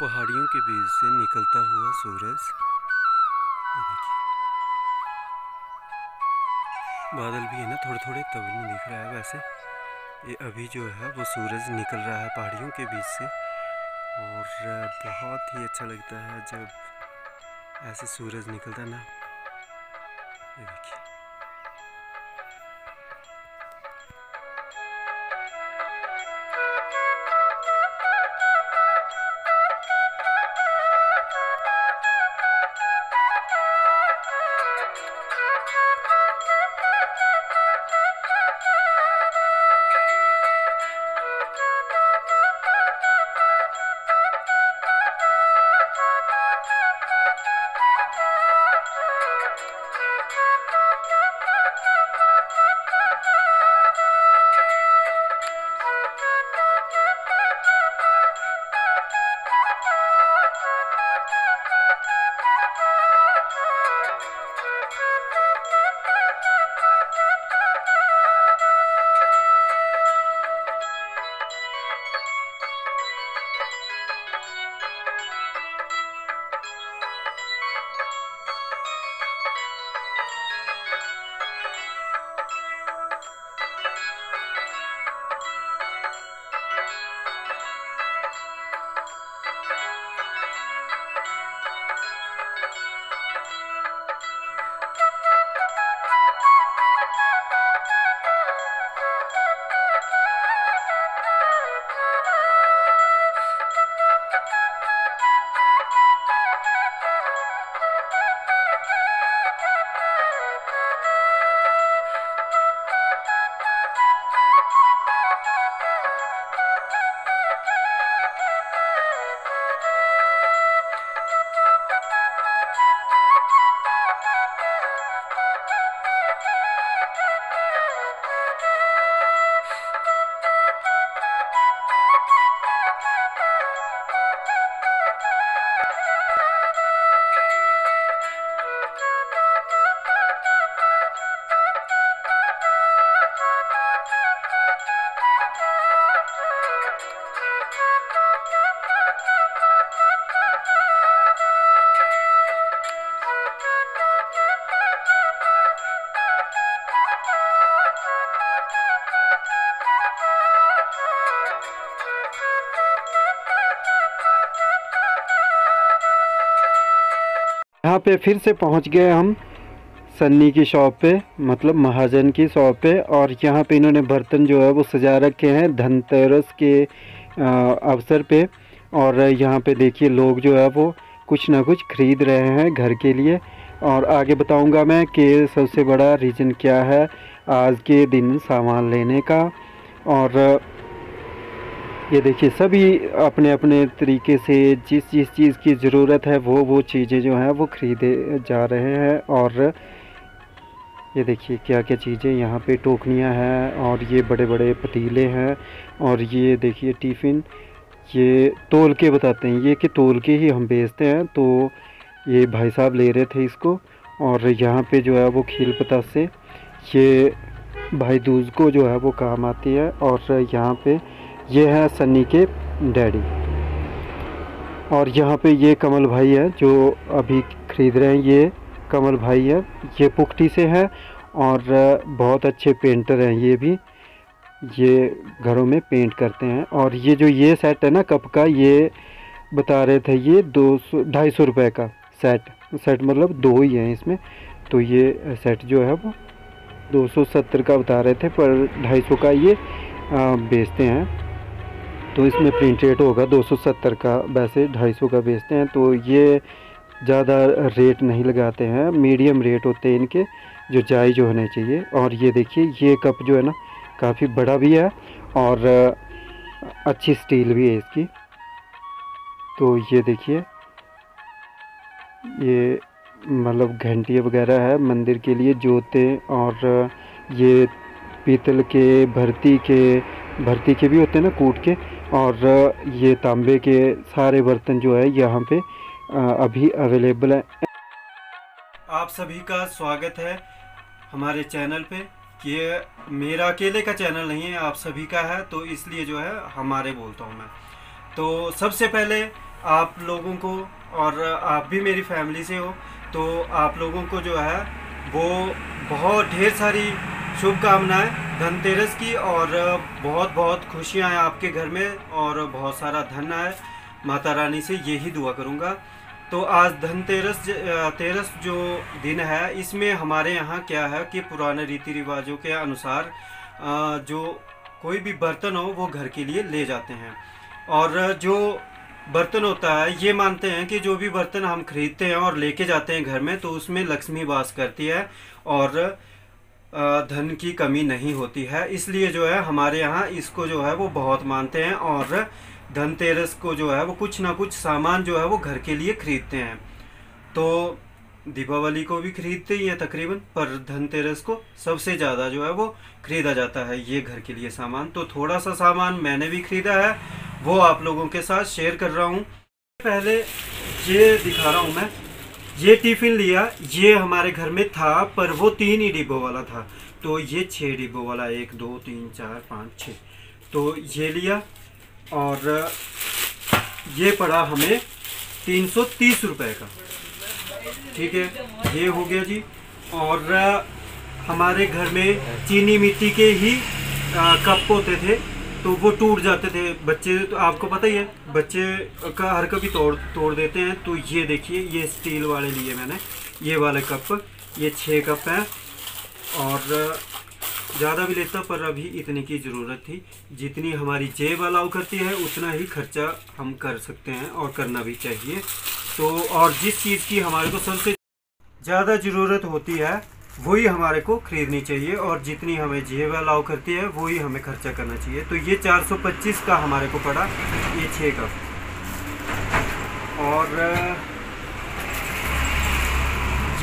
पहाड़ियों के बीच से निकलता हुआ सूरज। बादल भी है ना थोड़े थोड़े तब नहीं दिख रहा है वैसे। ये अभी जो है, वो सूरज निकल रहा है पहाड़ियों के बीच से। और बहुत ही अच्छा लगता है जब ऐसे सूरज निकलता है ना। ये देखिए। यहाँ पे फिर से पहुँच गए हम सन्नी की शॉप पे मतलब महाजन की शॉप पे, और यहाँ पे इन्होंने बर्तन जो है वो सजा रखे हैं धनतेरस के अवसर पे। और यहाँ पे देखिए लोग जो है वो कुछ ना कुछ खरीद रहे हैं घर के लिए। और आगे बताऊँगा मैं कि सबसे बड़ा रीज़न क्या है आज के दिन सामान लेने का। और ये देखिए, सभी अपने अपने तरीके से जिस जिस चीज़ की ज़रूरत है, वो वो चीज़ें जो हैं, वो ख़रीदे जा रहे हैं और ये देखिए क्या क्या चीज़ें यहाँ पे टोकनियाँ हैं और ये बड़े बड़े पतीले हैं और ये देखिए टिफ़िन, ये तोल के बताते हैं, ये कि तोल के ही हम बेचते हैं तो ये भाई साहब ले रहे थे इसको और यहाँ पे जो है वो खील पता से ये भाई दूज को जो है वो काम आती है और यहाँ पे ये है सन्नी के डैडी। और यहाँ पे ये कमल भाई है जो अभी ख़रीद रहे हैं, ये कमल भाई है। ये पुख्टी से है और बहुत अच्छे पेंटर हैं ये भी। ये घरों में पेंट करते हैं। और ये जो ये सेट है ना कप का, ये बता रहे थे ये दो सौ, ढाई सौ रुपये का सेट। सेट मतलब दो ही हैं इसमें। तो ये सेट जो है वो दो सौ सत्तर का बता रहे थे, पर ढाई सौ का ये बेचते हैं। तो इसमें प्रिंट रेट होगा 270 का, वैसे 250 का बेचते हैं तो ये ज़्यादा रेट नहीं लगाते हैं मीडियम रेट होते हैं इनके, जो जायज़ होने चाहिए। और ये देखिए, ये कप जो है ना, काफ़ी बड़ा भी है और, अच्छी स्टील भी है इसकी। तो ये देखिए, ये मतलब घंटियाँ वगैरह है, मंदिर के लिए जोते और ये पीतल के, भरती के भर्ती के भी होते हैं ना कूट के। और ये तांबे के सारे बर्तन जो है यहाँ पे अभी अवेलेबल है। आप सभी का स्वागत है हमारे चैनल पे। ये मेरा अकेले का चैनल नहीं है, आप सभी का है तो इसलिए जो है, हमारे बोलता हूँ मैं। तो सबसे पहले आप लोगों को, और आप भी मेरी फैमिली से हो तो आप लोगों को जो है, वो बहुत ढेर सारी शुभकामनाएँ धनतेरस की और बहुत बहुत खुशियाँ हैं आपके घर में और बहुत सारा धन आए माता रानी से यही दुआ करूँगा। तो आज धनतेरस तेरस जो दिन है, इसमें हमारे यहाँ क्या है कि पुराने रीति रिवाजों के अनुसार जो कोई भी बर्तन हो, वो घर के लिए ले जाते हैं। और जो बर्तन होता है, ये मानते हैं कि जो भी बर्तन हम खरीदते हैं और लेके जाते हैं घर में तो उसमें लक्ष्मी वास करती है। और धन की कमी नहीं होती है। इसलिए जो है, हमारे यहाँ इसको जो है, वो बहुत मानते हैं और धनतेरस को जो है, वो कुछ ना कुछ सामान जो है, वो घर के लिए खरीदते हैं। तो दीपावली को भी खरीदते ही हैं तकरीबन, पर धनतेरस को सबसे ज़्यादा जो है, वो खरीदा जाता है ये घर के लिए सामान। तो थोड़ा सा सामान मैंने भी खरीदा है, वो आप लोगों के साथ शेयर कर रहा हूँ। पहले ये दिखा रहा हूँ मैं। ये टिफ़िन लिया, ये हमारे घर में था, पर वो तीन ही डिब्बों वाला था। तो ये छः डिब्बों वाला, एक, दो, तीन, चार, पाँच छः तो ये लिया और ये पड़ा हमें तीन सौ तीस रुपये का। ठीक है? ये हो गया जी। और हमारे घर में चीनी मिट्टी के ही कप होते थे। तो वो टूट जाते थे। बच्चे तो आपको पता ही है, बच्चे का हर कभी तोड़ तोड़ देते हैं। तो ये देखिए, ये स्टील वाले लिए मैंने, ये वाले कप, ये छः कप हैं। और ज़्यादा भी लेता, पर अभी इतने की ज़रूरत थी। जितनी हमारी जेब अलाउ करती है, उतना ही खर्चा हम कर सकते हैं और करना भी चाहिए। तो और जिस चीज़ की हमारे को सबसे ज़्यादा ज़रूरत होती है वही हमारे को ख़रीदनी चाहिए और जितनी हमें जेब अलाउ करती है, वही हमें खर्चा करना चाहिए। तो ये 425 का हमारे को पड़ा, ये छः का। और,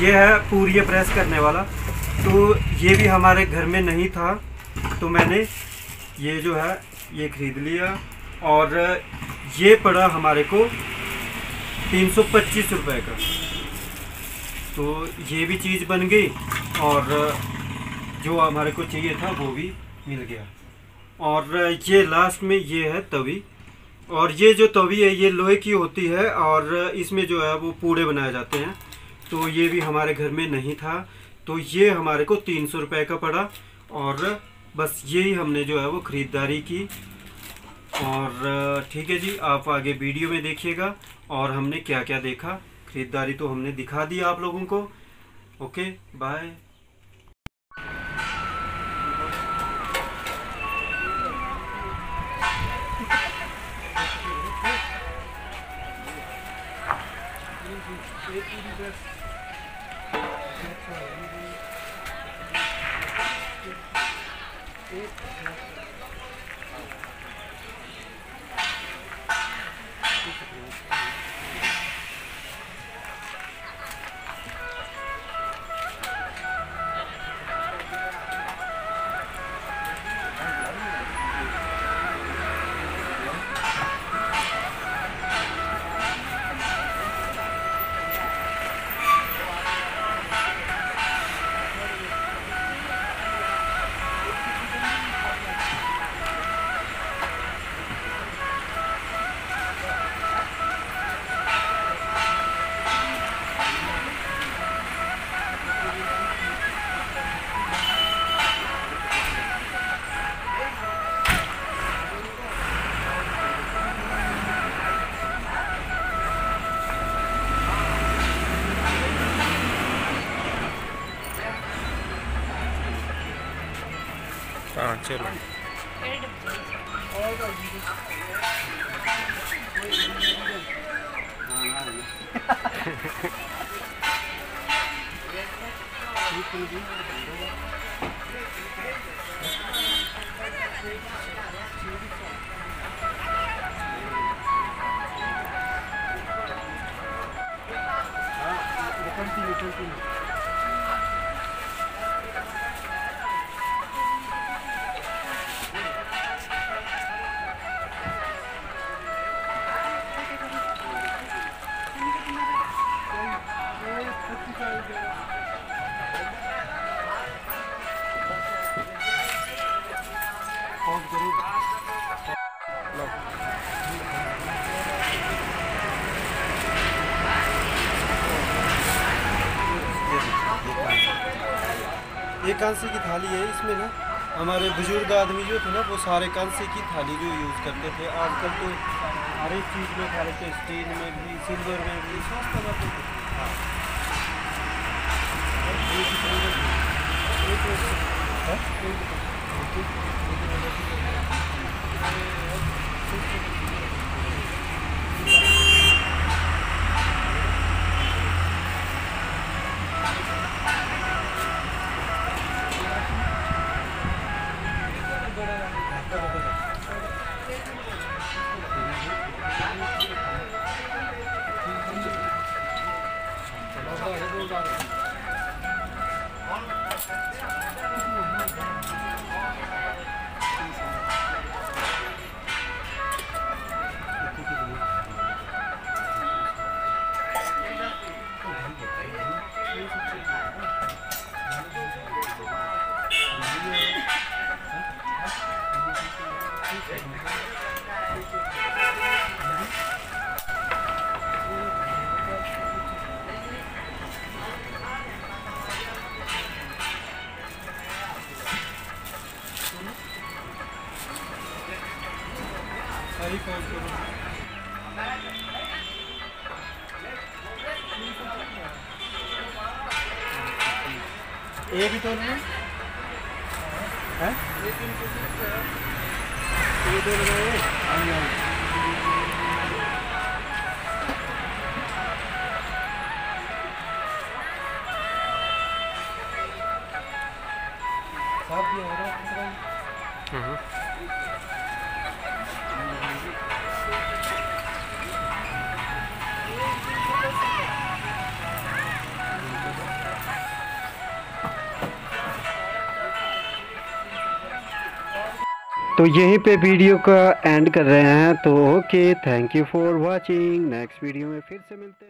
ये है पूरी प्रेस करने वाला। तो ये भी हमारे घर में नहीं था तो मैंने ये जो है, ये ख़रीद लिया। और ये पड़ा हमारे को तीन सौ पच्चीस रुपये का। तो ये भी चीज़ बन गई। और जो हमारे को चाहिए था वो भी मिल गया। और ये लास्ट में ये है तवी। और ये जो तवी है, ये लोहे की होती है और इसमें जो है वो पूड़े बनाए जाते हैं। तो ये भी हमारे घर में नहीं था। तो ये हमारे को तीन सौ रुपये का पड़ा और बस यही हमने जो है वो ख़रीदारी की। और ठीक है जी, आप आगे वीडियो में देखिएगा और हमने क्या क्या देखा। ख़रीदारी तो हमने दिखा दी आप लोगों को। Okay, bye. हाँ कांसे की थाली है, इसमें ना हमारे बुज़ुर्ग आदमी जो थे ना, वो सारे कांसे की थाली जो यूज़ करते थे। आजकल तो हर एक चीज़ में खा लेते स्टील में भी सिल्वर में भी सस्ता करते थे ये भी तो नहीं है। ये तो लगाए हाँ। तो यहीं पे वीडियो का एंड कर रहे हैं। तो okay thank you for watching next video में फिर से मिलते हैं।